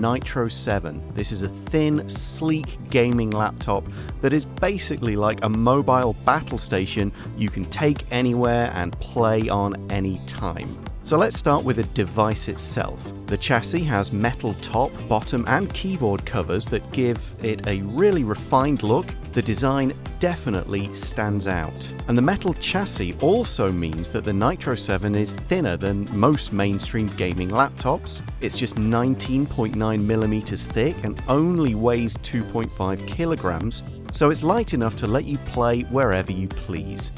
Nitro 7. This is a thin, sleek gaming laptop that is basically like a mobile battle station you can take anywhere and play on any time. So let's start with the device itself. The chassis has metal top, bottom, and keyboard covers that give it a really refined look. The design definitely stands out. And the metal chassis also means that the Nitro 7 is thinner than most mainstream gaming laptops. It's just 19.9 millimeters thick and only weighs 2.5 kilograms, so it's light enough to let you play wherever you please.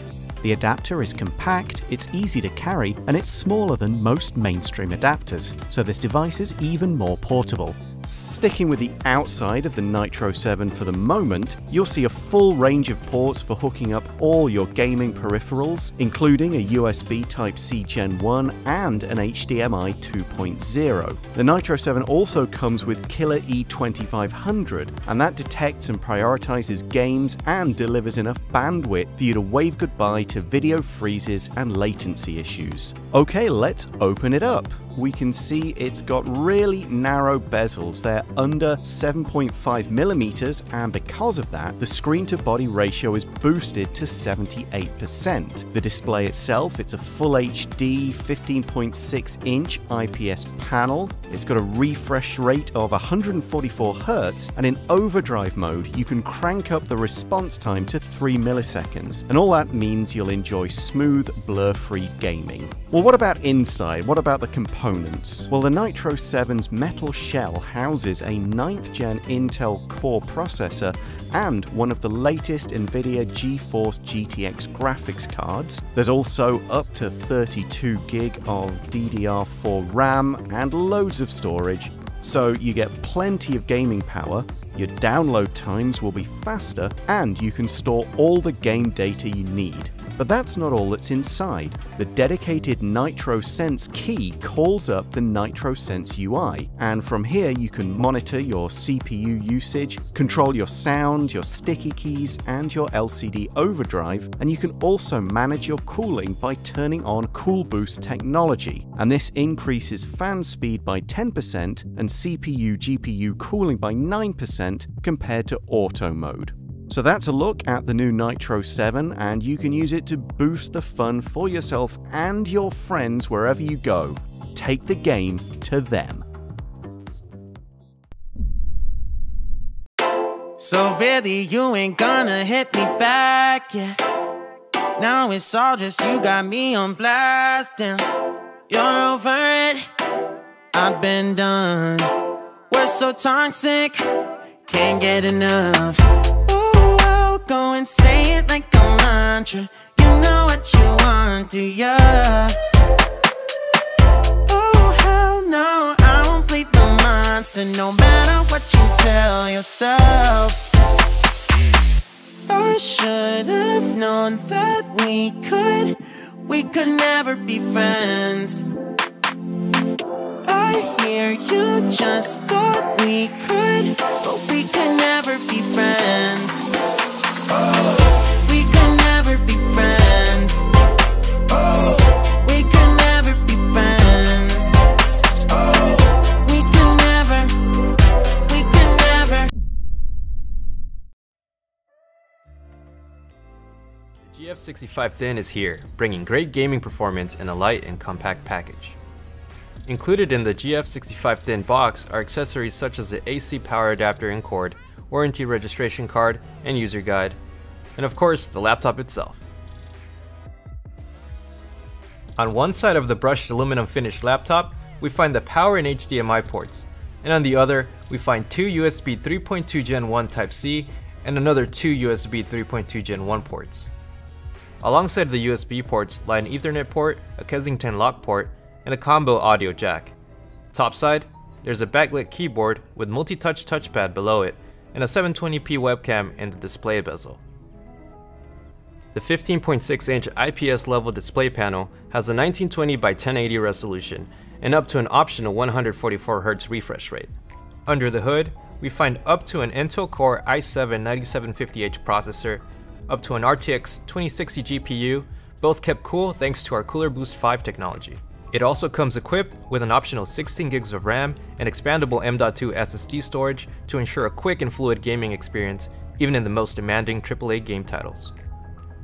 The adapter is compact, it's easy to carry, and it's smaller than most mainstream adapters, so this device is even more portable. Sticking with the outside of the Nitro 7 for the moment, you'll see a full range of ports for hooking up all your gaming peripherals, including a USB Type-C Gen 1 and an HDMI 2.0. The Nitro 7 also comes with Killer E2500, and that detects and prioritizes games and delivers enough bandwidth for you to wave goodbye to video freezes and latency issues. Okay, let's open it up we can see it's got really narrow bezels. They're under 7.5 millimeters, and because of that, the screen to body ratio is boosted to 78%. The display itself, it's a full HD 15.6 inch IPS panel. It's got a refresh rate of 144 Hz, and in overdrive mode, you can crank up the response time to 3 milliseconds. And all that means you'll enjoy smooth, blur free gaming. Well, what about inside? What about the components? Well, the Nitro 7's metal shell houses a 9th gen Intel Core processor and one of the latest NVIDIA GeForce GTX graphics cards. There's also up to 32 gig of DDR4 RAM and loads of storage, so you get plenty of gaming power, your download times will be faster, and you can store all the game data you need. But that's not all that's inside. The dedicated Nitro Sense key calls up the Nitro Sense UI, and from here you can monitor your CPU usage, control your sound, your sticky keys, and your LCD overdrive, and you can also manage your cooling by turning on Cool Boost technology, and this increases fan speed by 10% and CPU GPU cooling by 9% compared to auto mode. So that's a look at the new Nitro 7, and you can use it to boost the fun for yourself and your friends wherever you go. Take the game to them. So really, you ain't gonna hit me back, yeah. Now it's all just you got me on blast, damn. You're over it, I've been done. We're so toxic, can't get enough go and say it like a mantra. You know what you want, do ya? Oh, hell no, I won't play the monster No matter what you tell yourself. I should have known that we could We could never be friends. I hear you just thought we could But we GF65 Thin is here, bringing great gaming performance in a light and compact package. Included in the GF65 Thin box are accessories such as the AC power adapter and cord, warranty registration card, and user guide, and of course, the laptop itself. On one side of the brushed aluminum finished laptop, we find the power and HDMI ports, and on the other, we find two USB 3.2 Gen 1 Type-C and another two USB 3.2 Gen 1 ports. Alongside the USB ports lie an Ethernet port, a Kensington lock port, and a combo audio jack. Topside, there's a backlit keyboard with multi-touch touchpad below it and a 720p webcam in the display bezel. The 15.6 inch IPS level display panel has a 1920 by 1080 resolution and up to an optional 144Hz refresh rate. Under the hood, we find up to an Intel Core i7-9750H processor, up to an RTX 2060 GPU, both kept cool thanks to our Cooler Boost 5 technology. It also comes equipped with an optional 16 gigs of RAM and expandable M.2 SSD storage to ensure a quick and fluid gaming experience even in the most demanding AAA game titles.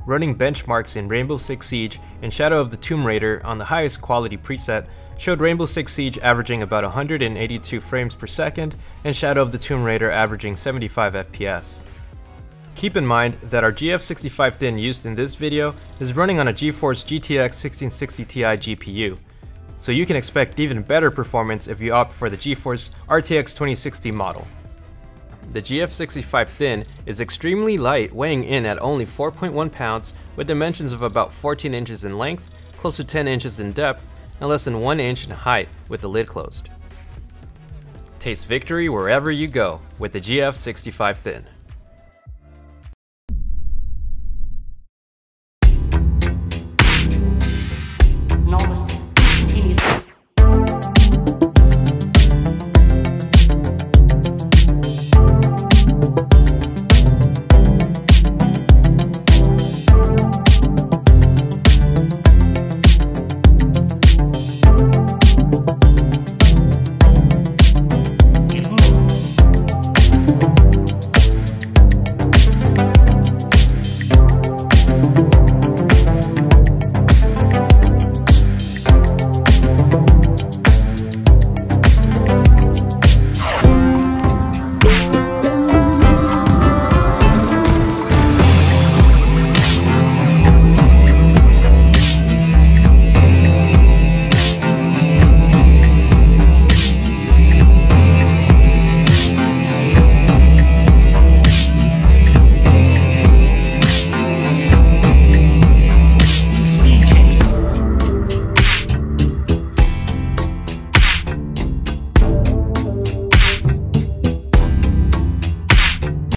Running benchmarks in Rainbow Six Siege and Shadow of the Tomb Raider on the highest quality preset showed Rainbow Six Siege averaging about 182 frames per second and Shadow of the Tomb Raider averaging 75 FPS. Keep in mind that our GF65 Thin used in this video is running on a GeForce GTX 1660 Ti GPU, so you can expect even better performance if you opt for the GeForce RTX 2060 model. The GF65 Thin is extremely light, weighing in at only 4.1 pounds with dimensions of about 14 inches in length, close to 10 inches in depth, and less than 1 inch in height with the lid closed. Taste victory wherever you go with the GF65 Thin.